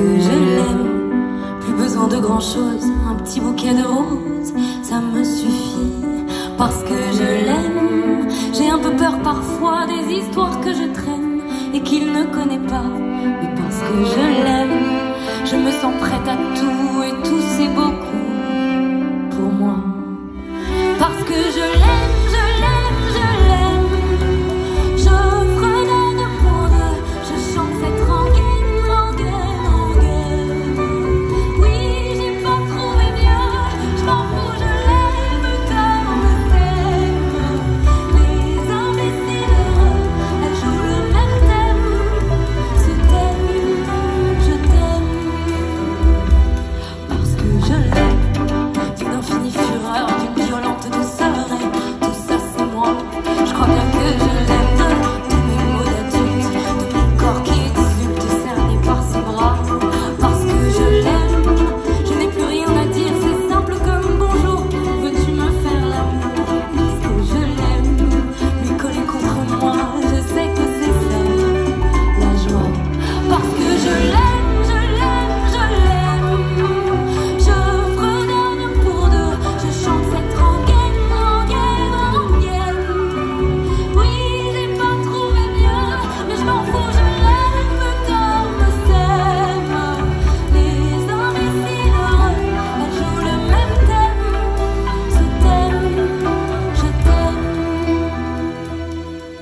je l'aime. Plus besoin de grand chose, un petit bouquet de roses, ça me suffit. Parce que je l'aime, j'ai un peu peur parfois des histoires que je traîne et qu'il ne connaît pas. Mais parce que je l'aime, je me sens prête à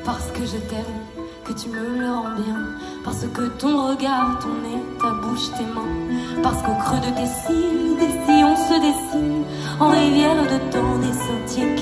parce que je t'aime, que tu me le rends bien, parce que ton regard, ton nez, ta bouche, tes mains, parce qu'au creux de tes cils, des sillons se dessinent, en rivière de temps, des sentiers